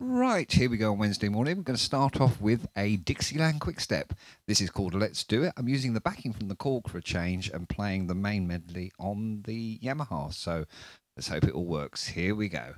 Right, here we go on Wednesday morning. We're going to start off with a Dixieland quick step. This is called Let's Do It. I'm using the backing from the Korg for a change and playing the main medley on the Yamaha. So let's hope it all works. Here we go.